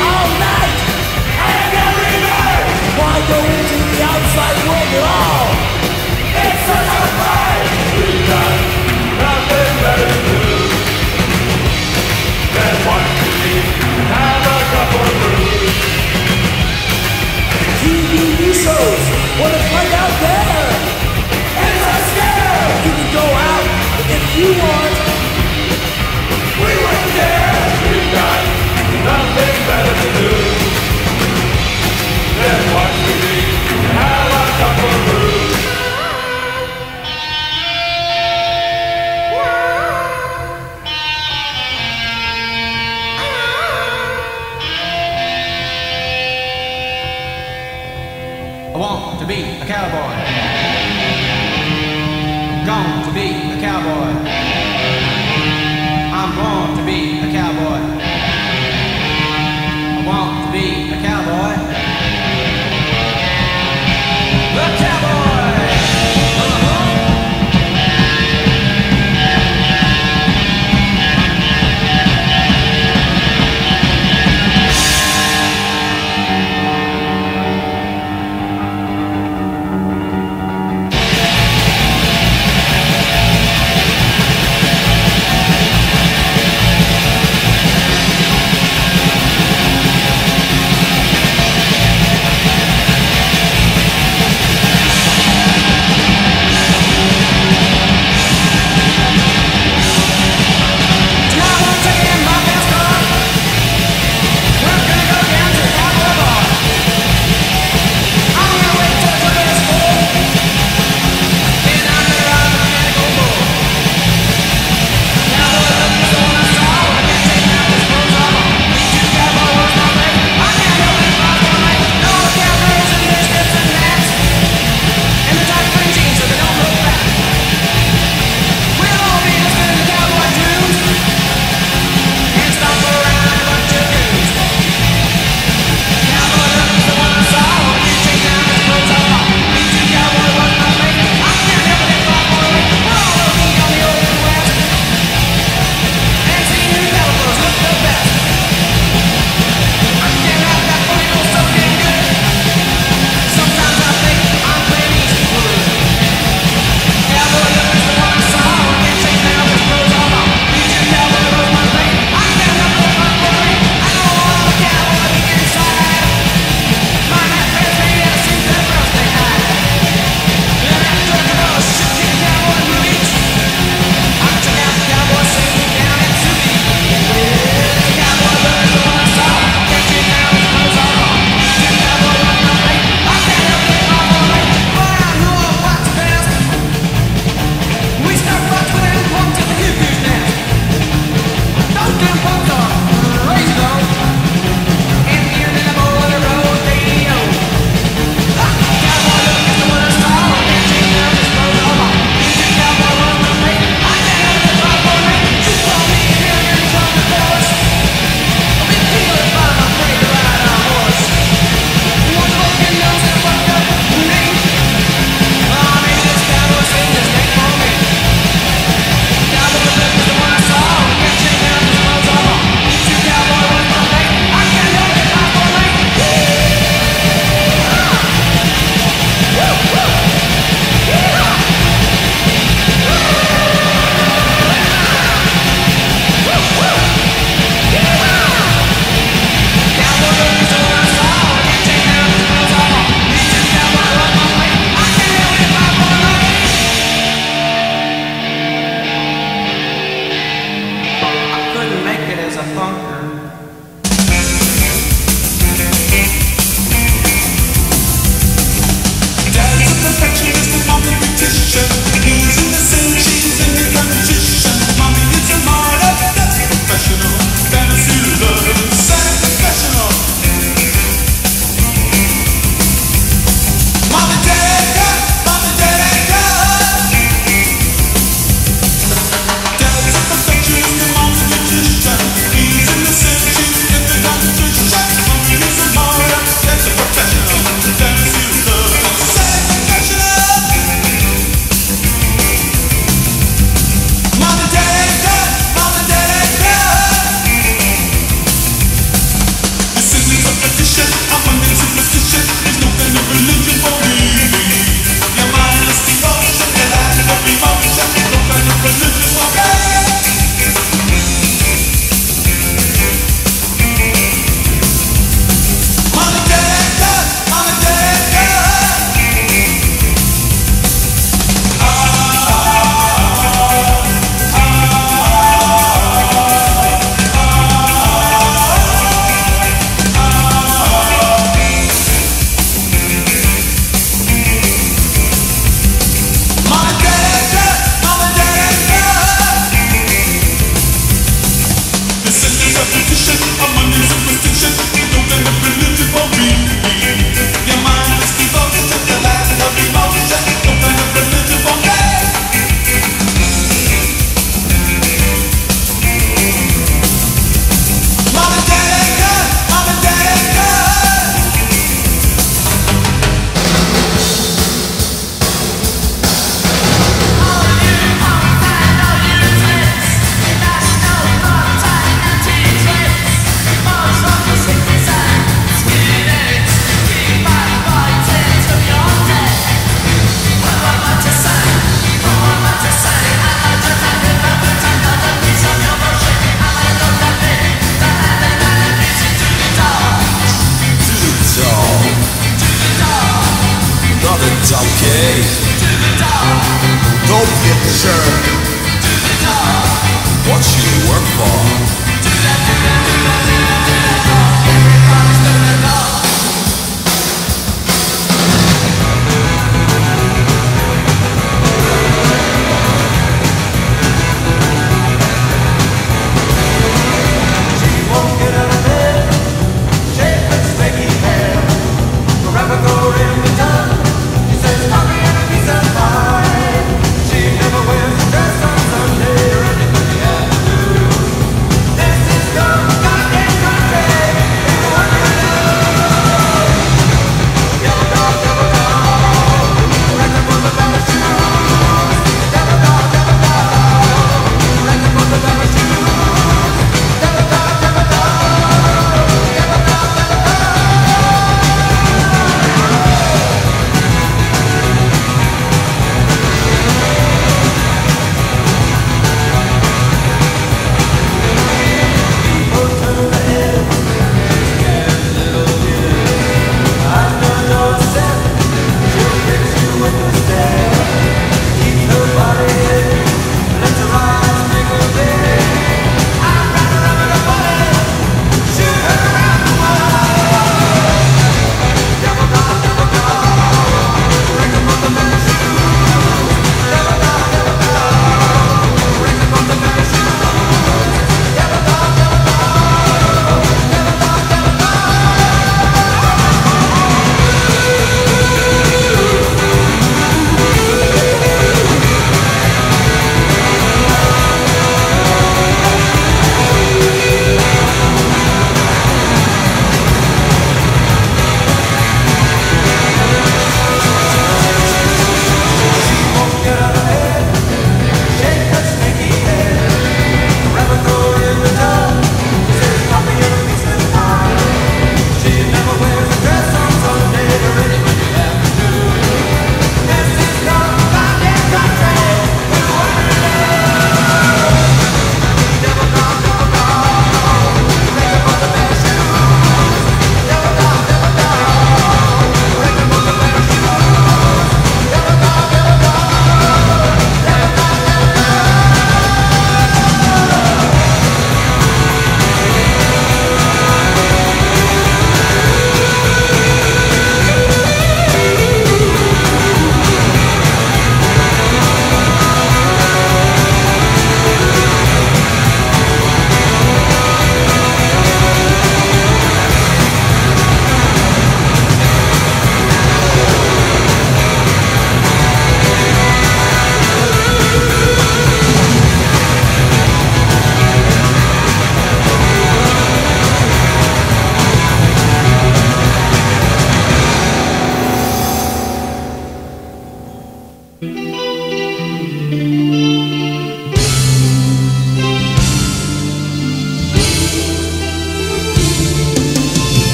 all night and every night. Why the outside world at all? Yeah. K. Don't get the